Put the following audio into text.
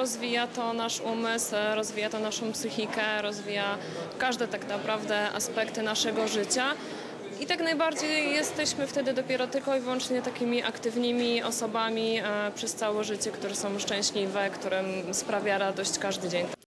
Rozwija to nasz umysł, rozwija to naszą psychikę, rozwija każde tak naprawdę aspekty naszego życia. I tak najbardziej jesteśmy wtedy dopiero tylko i wyłącznie takimi aktywnymi osobami e, przez całe życie, które są szczęśliwe, którym sprawia radość każdy dzień.